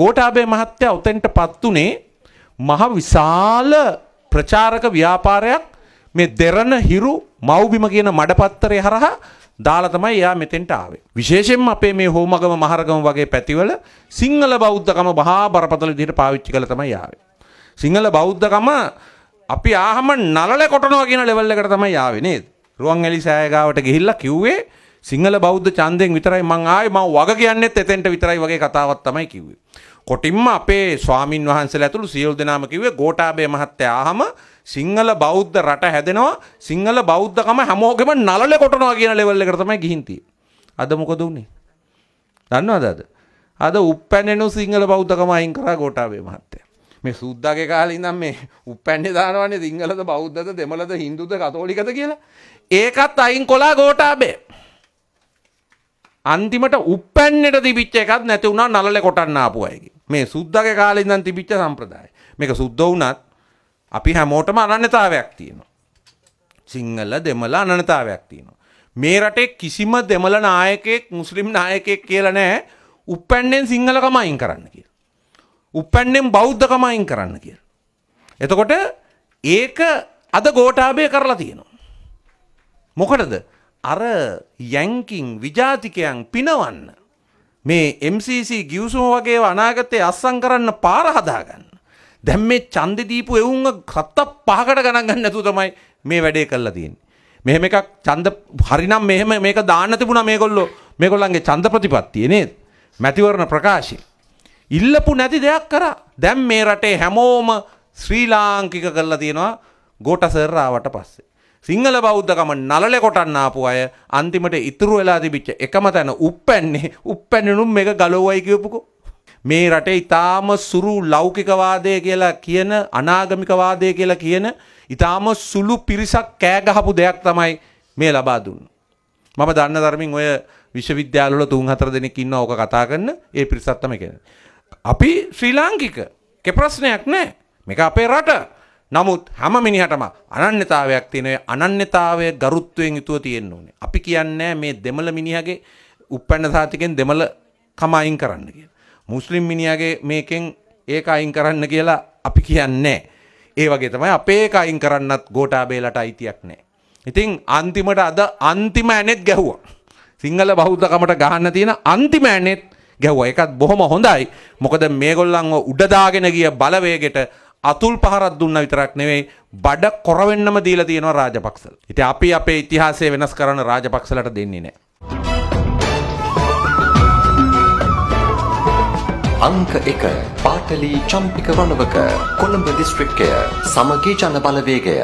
ගෝඨාභය මහත්තයා උතෙන්ටපත් උනේ මහ විශාල ප්‍රචාරක ව්‍යාපාරයක් මේ දෙරණ හිරු මව්බිම කියන මඩපත්තරය හරහා දාලා තමයි එයා මෙතෙන්ට ආවේ. විශේෂයෙන්ම අපේ මේ හෝමගම මහරගම වගේ පැතිවල සිංහල බෞද්ධකම බහා බරපතල විදිහට පාවිච්චි කළා තමයි ආවේ. සිංහල බෞද්ධකම අපි ආහම නලල කොටනවා කියන ලෙවල් එකට තමයි ආවේ නේද? රුවන්වැලි සෑය ගාවට ගිහිල්ලා කිව්වේ සිංහල බෞද්ධ ඡන්දයෙන් විතරයි මං ආවේ මම වග කියන්නෙත් එතෙන්ට විතරයි වගේ කතාවක් තමයි කිව්වේ. කොටින්ම අපේ ස්වාමින් වහන්සේලා ඇතුළු සියලු දෙනාම කිව්වේ ගෝඨාභය මහත්තයා ආහම සිංහල බෞද්ධ රට හැදෙනවා සිංහල බෞද්ධකම හැමෝගෙම නලල කොටනවා කියන ලෙවල් එකට තමයි ගිහින් තියෙන්නේ. අද මොකද උනේ? දන්නවද අද? අද උප්පැන්නෙනු සිංහල බෞද්ධකම අයින් කරා ගෝඨාභය මහත්තයා. මේ සුද්දාගේ කාලේ ඉඳන් මේ උප්පැන්නේ දානවනේ සිංහලද බෞද්ධද දෙමළද හින්දුද කතෝලිකද කියලා. ඒකත් අයින් කොලා ගෝඨාභය. අන්තිමට උප්පැන්නට තිබිච්ච එකත් නැති වුණා නලල කොටන්න ආපු අයගේ. මේ සුද්දගේ කාලේ ඉඳන් තිබිච්ච සම්ප්‍රදාය. මේක සුද්ධ වුණත් අපි හැමෝටම අනන්‍යතාවයක් තියෙනවා. සිංහල දෙමළ අනන්‍යතාවයක් තියෙනවා. මේ රටේ කිසිම දෙමළ නායකයෙක් මුස්ලිම් නායකයෙක් කියලා නැහැ උප්පැන්නෙන් සිංහලකම අයින් කරන්න කියලා. උප්පැන්නෙන් බෞද්ධකම අයින් කරන්න කියලා. එතකොට ඒක අද ගෝඨාභය කරලා තියෙනවා. මොකටද? අර යැංකින් විජාතිකයන් පිනවන්න. මේ MCC ගියවසුම වගේ අනාගතයේ අස්සම් කරන්න පාර හදාගන්න. දැන් මේ ඡන්දෙ දීපු එවුන්ව කත්ත පහකට ගණන් ගන්න නැතුව තමයි මේ වැඩේ කරලා තියෙන්නේ. මෙහෙම එකක් ඡන්ද හරිනම් මෙහෙම මේක දාන්න තිබුණා මේගොල්ලෝ මේගොල්ලන්ගේ ඡන්ද ප්‍රතිපත්තිය නේද? මැතිවරණ ප්‍රකාශය. ඉල්ලපු නැති දෙයක් කරා. දැන් මේ රටේ හැමෝම ශ්‍රී ලාංකික කරලා තියෙනවා ගෝඨසර් ආවට පස්සේ. සිංහල බෞද්ධකම නලල කොටන්න ආපු අය අන්තිමට ඉතුරු වෙලා තිබිච්ච එකම තැන උප්පැන්නේ උප්පැන්නුම් මේක ගලොවයි කියපුකෝ. මේ රටේ ඉතාම සුරු ලෞකිකවාදය කියලා කියන අනාගමිකවාදය කියලා කියන ඉතාම සුළු පිරිසක් කෑගහපු දෙයක් තමයි මේ ලබා දුන්න. මම දන්න ධර්මින් ඔය විශ්වවිද්‍යාලවල තුන් හතර දෙනෙක් ඉන්න ඕක කතා කරන ඒ පිරිසත් තමයි කියන්නේ. අපි ශ්‍රී ලාංකික කෙ ප්‍රශ්නයක් නෑ මේක අපේ රට නමුත් හැම මිනිහටම අනන්‍යතාවයක් තියෙන අනන්‍යතාවය ගරුත්වයෙන් යුතුව තියෙන්න ඕනේ. අපි කියන්නේ මේ දෙමළ මිනිහගේ උප්පැන්න සාතිකෙන් දෙමළ කම අයින් කරන්න කියලා. මුස්ලිම් මිනිහගේ මේකෙන් ඒක අයින් කරන්න කියලා අපි කියන්නේ ඒ වගේ තමයි අපේ ඒක අයින් කරන්නත් ගෝඨාභයලට අයිතියක් නැහැ. ඉතින් අන්තිමට අද අන්තිම ඇනෙත් ගැහුවා. සිංහල බෞද්ධකමට ගහන්න තියෙන අන්තිම ඇනෙත් ගැහුවා. ඒකත් බොහොම හොඳයි. මොකද මේගොල්ලන්ව උඩ දාගෙන ගිය බලවේගෙට අතුල් පහරක් දුන්න විතරක් නෙවෙයි බඩ කොරවෙන්නම දීලා තියෙනවා රාජපක්ෂල. ඉතින් අපි අපේ ඉතිහාසය වෙනස් කරන්න රාජපක්ෂලට දෙන්නේ නැහැ. අංක එක පාටලී චම්පික රණවක කොළඹ දිස්ත්‍රික්කය සමගී ජන බලවේගය